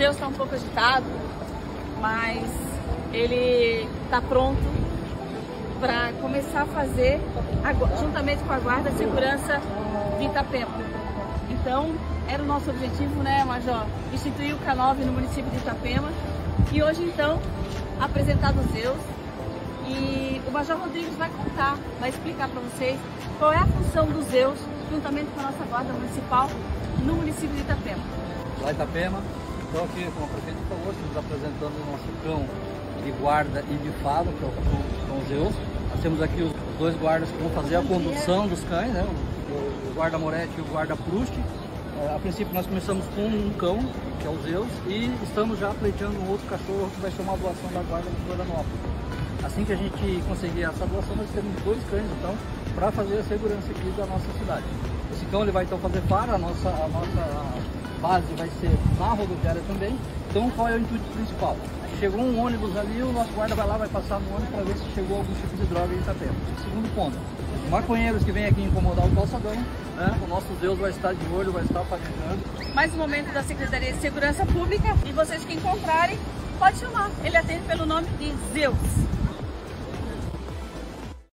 Deus está um pouco agitado, mas ele está pronto para começar a fazer, juntamente com a Guarda Segurança de Itapema. Então, era o nosso objetivo, né, Major? Instituir o K9 no município de Itapema. E hoje, então, apresentar os Zeus. E o Major Rodrigues vai contar, vai explicar para vocês qual é a função dos Zeus, juntamente com a nossa Guarda Municipal, no município de Itapema. Lá Itapema, estou aqui, como a prefeita falou, estamos apresentando o nosso cão de guarda e de falo, que é o cão Zeus. Nós temos aqui os dois guardas que vão fazer a condução dos cães, né? o guarda Moretti e o guarda Proust. É, a princípio nós começamos com um cão, que é o Zeus, e estamos já pleiteando um outro cachorro que vai ser uma doação da guarda de Florianópolis. Assim que a gente conseguir essa doação, nós temos dois cães então para fazer a segurança aqui da nossa cidade. Esse cão ele vai então fazer para, a nossa, a nossa base vai ser na rodoviária também. Então qual é o intuito principal? Chegou um ônibus ali, o nosso guarda vai lá, vai passar no ônibus para ver se chegou algum tipo de droga em Itapema. Segundo ponto, maconheiros que vêm aqui incomodar o calçadão, né? o nosso Deus vai estar de olho, vai estar fazendo. Mais um momento da Secretaria de Segurança Pública e vocês que encontrarem, pode chamar. Ele atende pelo nome de Zeus.